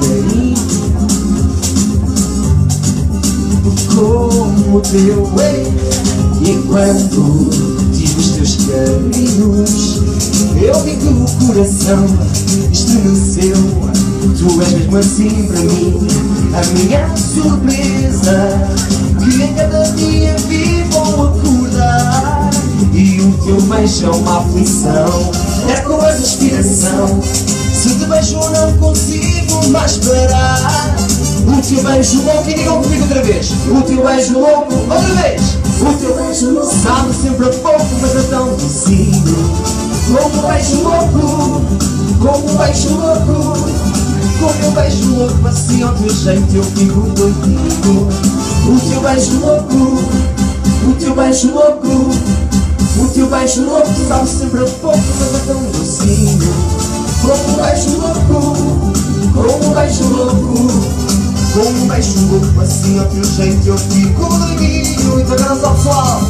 Carinho Como teu ex E quando tive os teus carinhos Eu que o coração estremeceu. Tu és mesmo assim para mim A minha surpresa E o teu beijo é uma aflição. É como a respiração Se te beijo não consigo mais parar. O teu beijo louco E digam comigo outra vez. O teu beijo louco Outra vez. O teu beijo louco Sabe sempre a pouco Mas é tão docinho Como um beijo louco Como um beijo louco como um beijo louco, assim ao teu jeito eu fico doidinho O teu beijo louco, o teu beijo louco O beijo louco sabe sempre a pouco, mas é tão docinho. Como um beijo louco, como um beijo louco Como um beijo louco, assim ao teu jeito eu fico doidinho Então agora só pessoal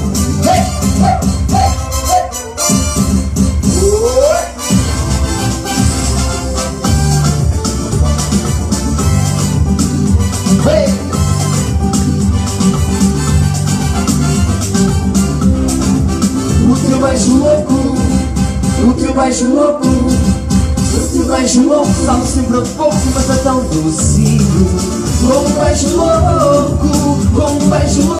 hey. Beijo louco, o teu beijo louco, o teu beijo louco sabe sempre a pouco, mas é tão docinho. Como beijo louco, como beijo louco.